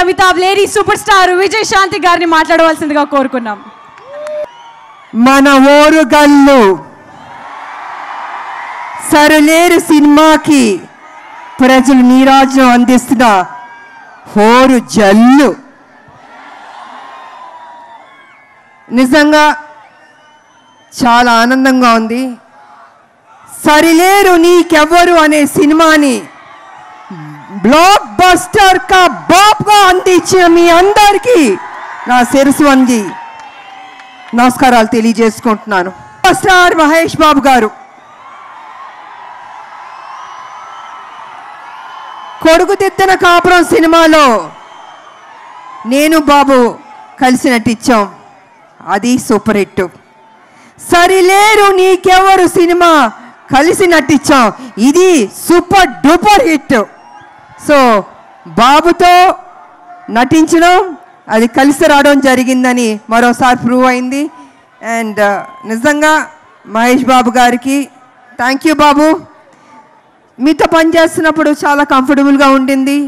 Amitabh lady super star Vijayashanti గారిని మాట్లాడవలసిందిగా కోరుకున్నాం. మన ఓరుగల్లు సరలేరు సినిమాకి ప్రజలు నీరాజనం అందిస్తున్న హోరు జల్లు. నిజంగా చాలా ఆనందంగా ఉంది. సరిలేరు నీకెవ్వరు అనే సినిమాని బ్లాక్ బస్టర్ కా బాప్గా అందించిన మీ అందరికీ నా శిరసు వంగి నమస్కారాలు తెలియజేసుకుంటున్నాను స్టార్ మహేష్ బాబు గారు కొడుకు తిత్తన కాపురం సినిమాలో నేను బాబు కలిసి నటించాం అది సూపర్ హిట్ సరిలేరు నీకెవరు సినిమా కలిసి నటించాం ఇది సూపర్ డూపర్ హిట్ సో బాబుతో నటించడం అది కలిసి రావడం జరిగిందని మరోసారి ప్రూవ్ అయింది. అండ్ uh, నిజంగా మహేష్ బాబు గారికి థ్యాంక్ యూ బాబు. మీతో పనిచేస్తున్నప్పుడు చాలా కంఫర్టబుల్గా ఉండింది.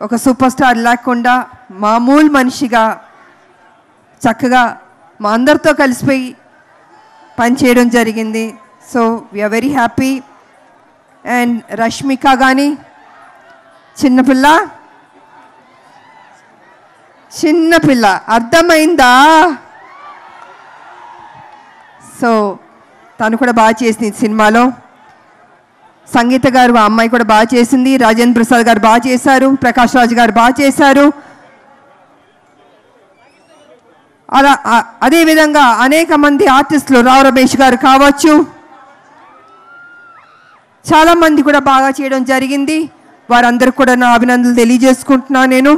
ఒక సూపర్ స్టార్ లేకుండా మామూలు మనిషిగా చక్కగా మా అందరితో కలిసిపోయి పనిచేయడం జరిగింది. So we're very happy and Rashmika కానీ చిన్నపిల్ల? చిన్నపిల్ల. అర్థమైందా? సో తను కూడా బాగా చేసింది సినిమాలో. సంగీత గారు ఆ అమ్మాయి కూడా బాగా చేసింది. రాజేంద్ర ప్రసాద్ గారు బాగా చేశారు. ప్రకాష్ రాజ్ గారు బాగా చేశారు. అలా అదేవిధంగా అనేక మంది ఆర్టిస్టులు రావు రమేష్ గారు కావచ్చు. చాలామంది కూడా బాగా చేయడం జరిగింది. వారందరూ కూడా నా అభినందనలు తెలియజేసుకుంటున్నాను నేను.